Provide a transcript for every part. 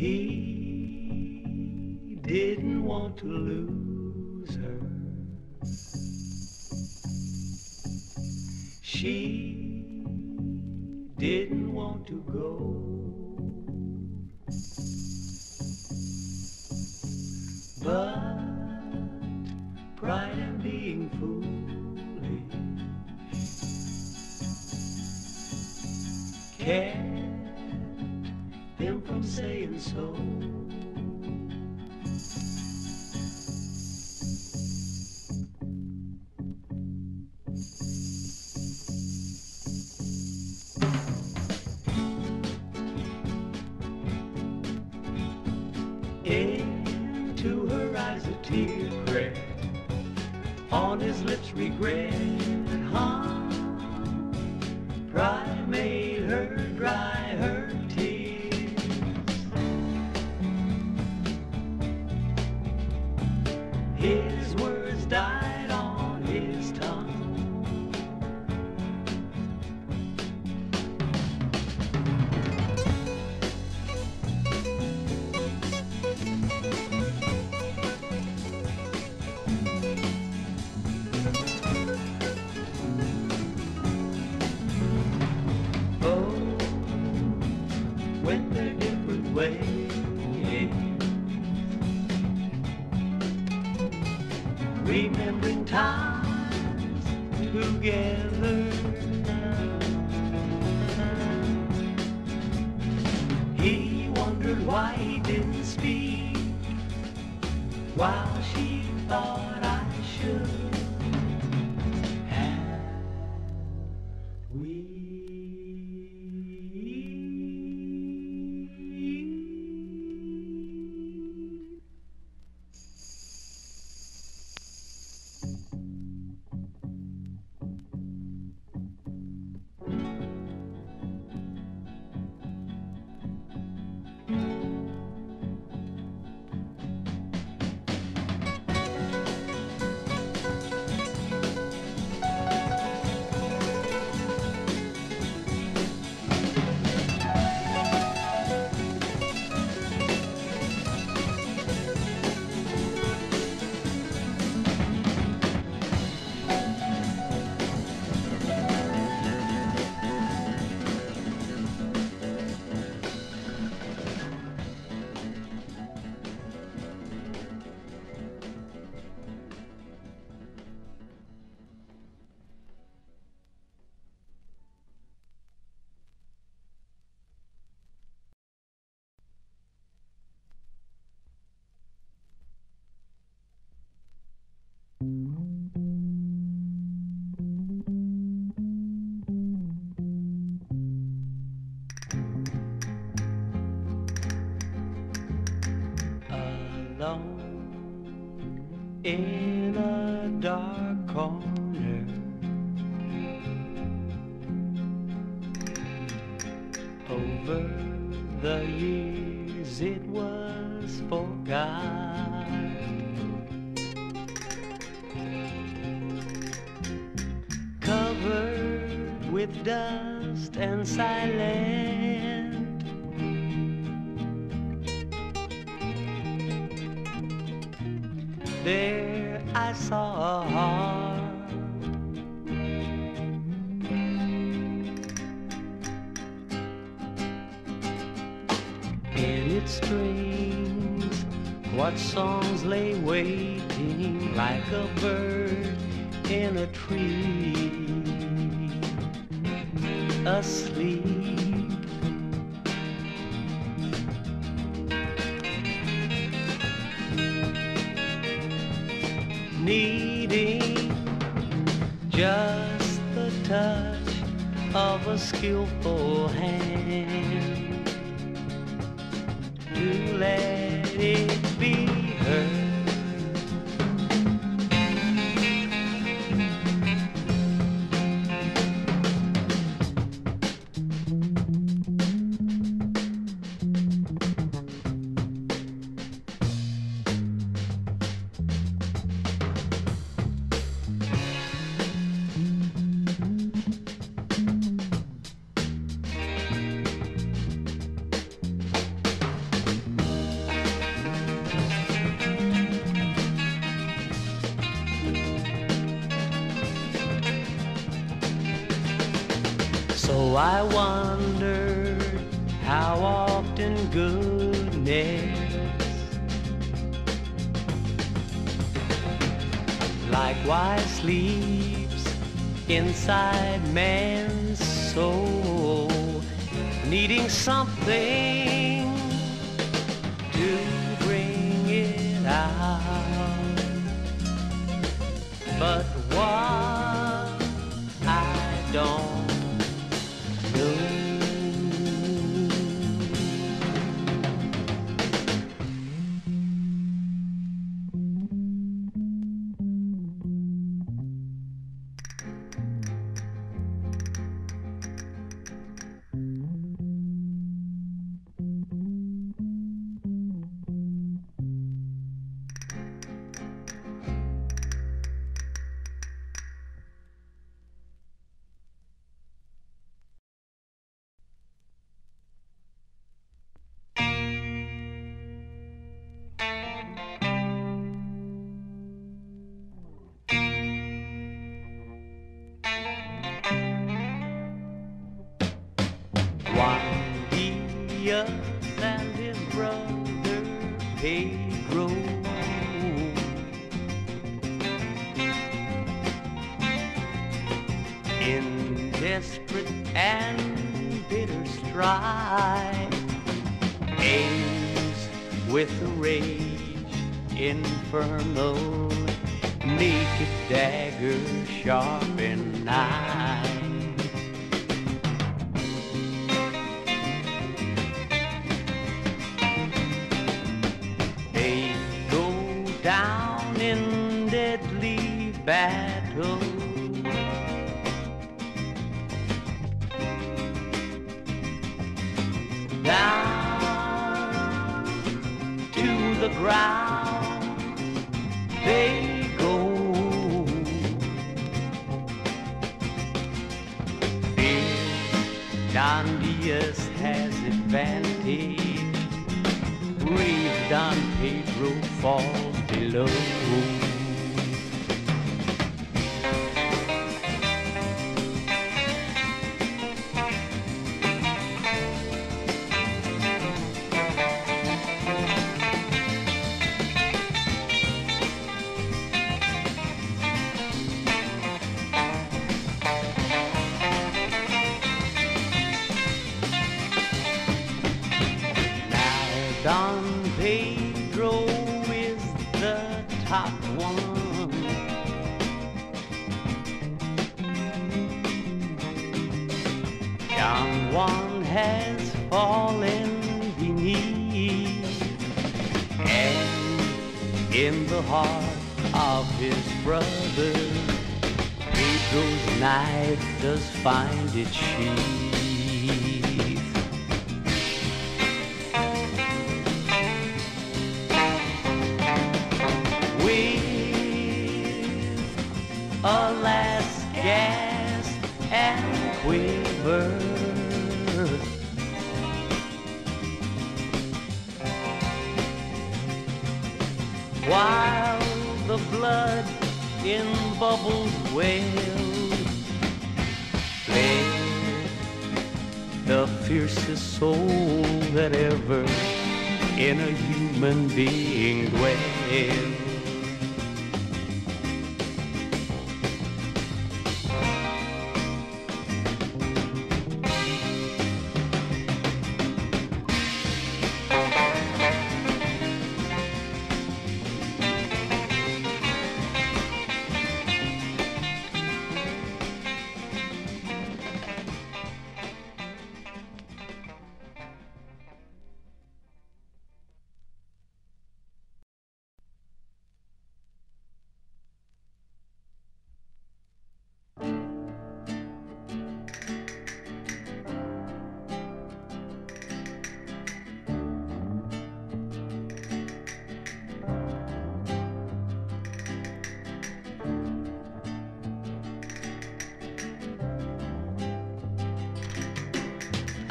He didn't want to lose her. She didn't want to go. But pride and being foolish kept regret and silent. There I saw a heart in its strings. What songs lay waiting like a bird in a tree, asleep. needing just the touch of a skillful hand to let it goodness likewise sleeps inside man's soul, needing something to bring it out. But what I don't with a rage infernal, naked dagger, sharp and knife. They go down in deadly battle. To they go. Fear Don Diaz has advantage brave Don Pedro falls below. In the heart of his brother, Pedro's knife does find its sheath. with a last gasp and quiver. While the blood in bubbles wails, fled the fiercest soul that ever in a human being dwells.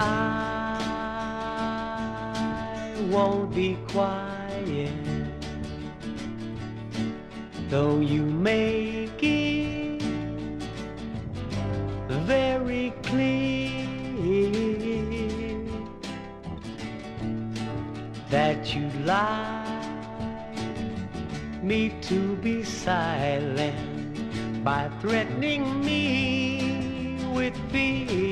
I won't be quiet Though you make it very clear That you like me to be silent By threatening me with fear.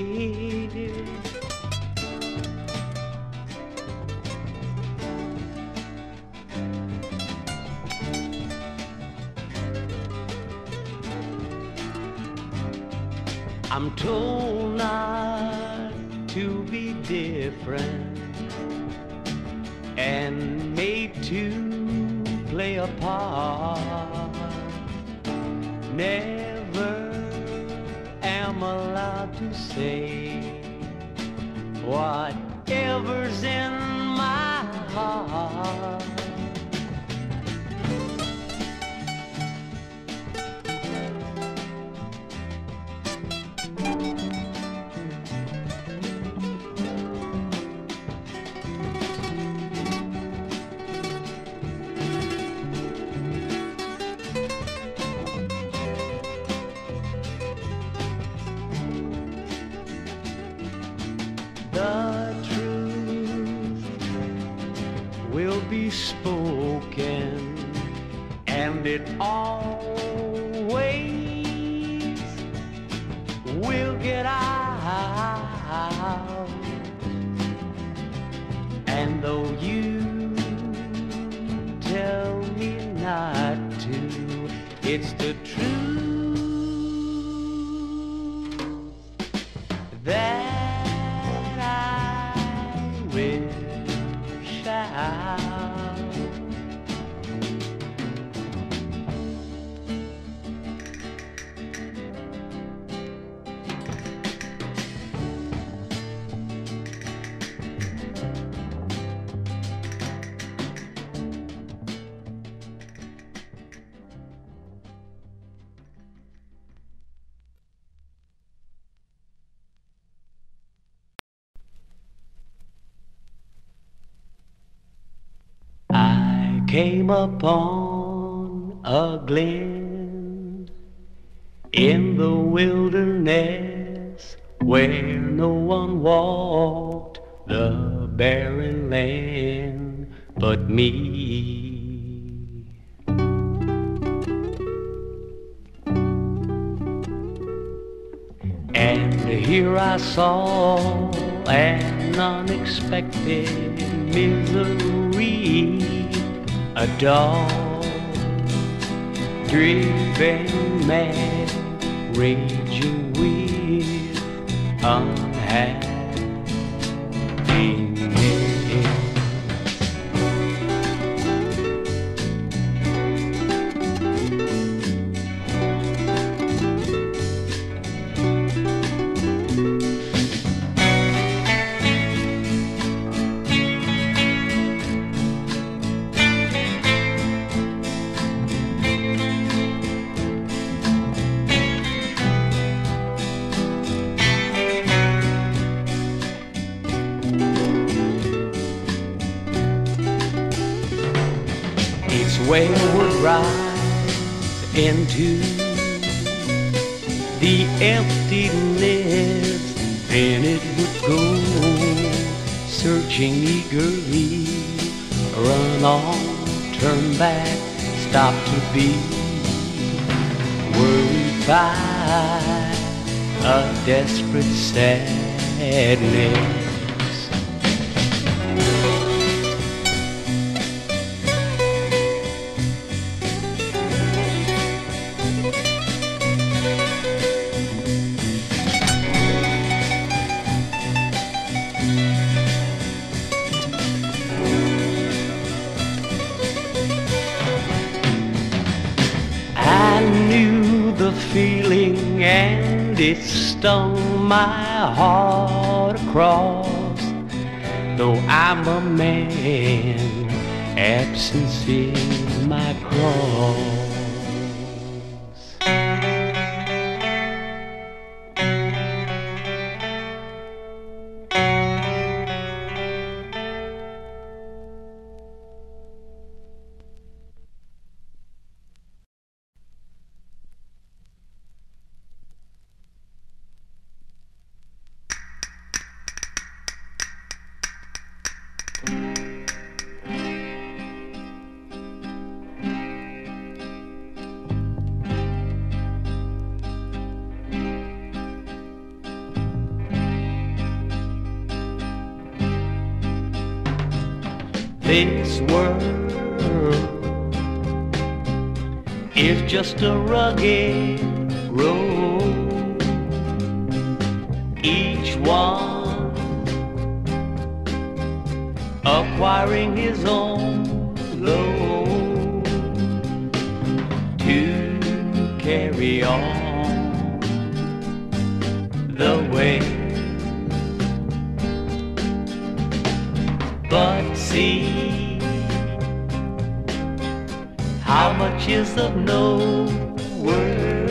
I'm told not to be different and made to play a part. Never am allowed to say whatever's in my heart. Spoken and it always came upon a glen in the wilderness where no one walked the barren land but me. And here I saw an unexpected misery, a dog driven mad, raging with unhappiness. Would rise into the emptiness, then it would go searching eagerly, run on, turn back, stop to be worried by a desperate sadness. And it stung my heart across. Though I'm a man, absence is my cross. This world is just a rugged road. Each one acquiring his own load to carry on see how much is of no worth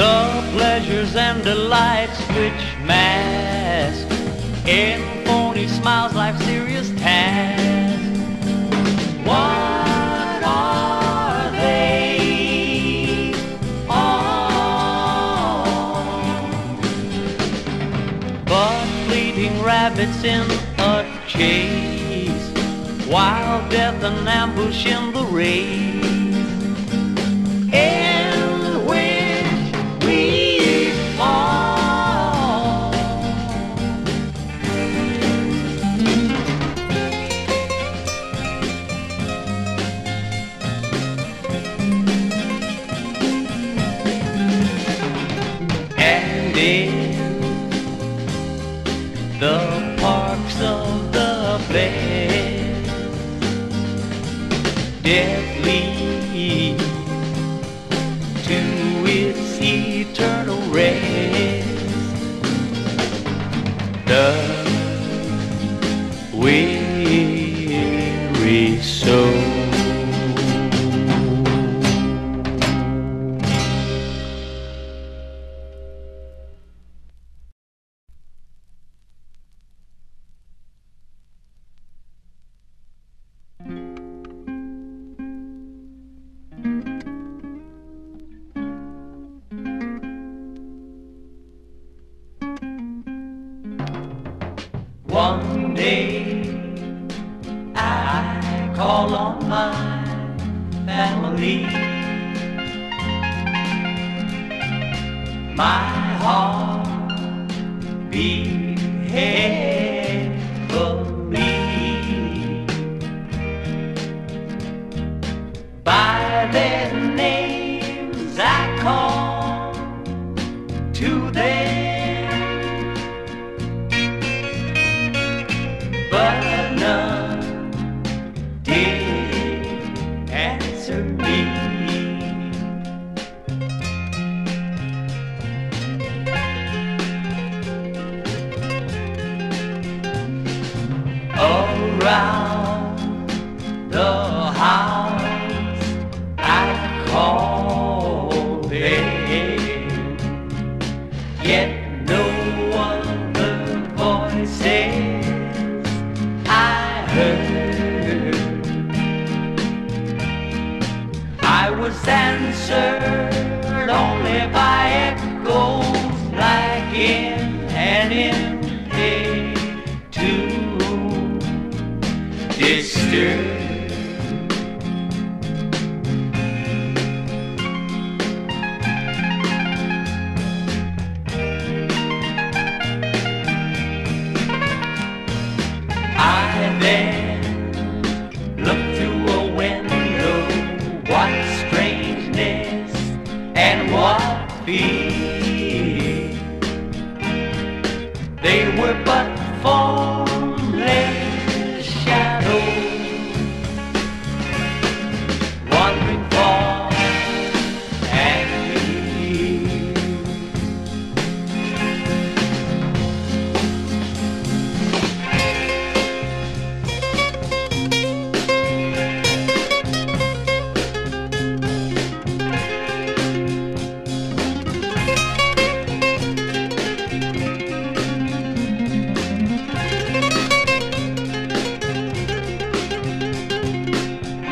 The pleasures and delights which mask in phony smiles life's serious task. What are they all? But fleeting rabbits in a chase, wild death and ambush in the race In the parks of the blessed, death day I call on my family. My heart beat heavily. I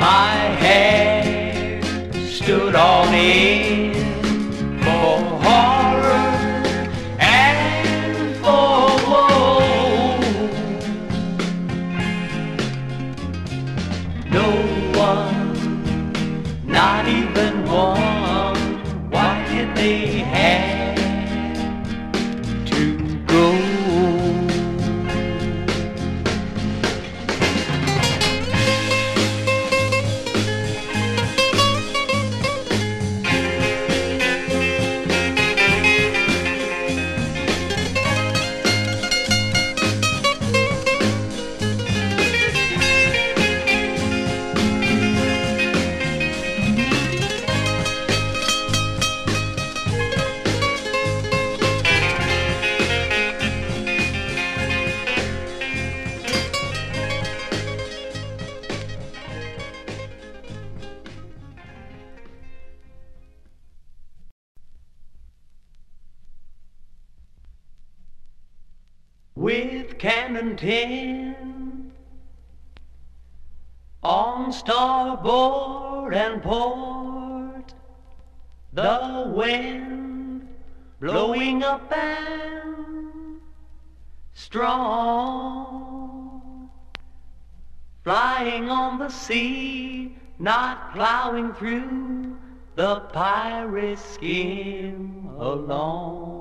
my hair stood all in. on starboard and port, the wind blowing up and strong, flying on the sea, not plowing through the pirate skin along.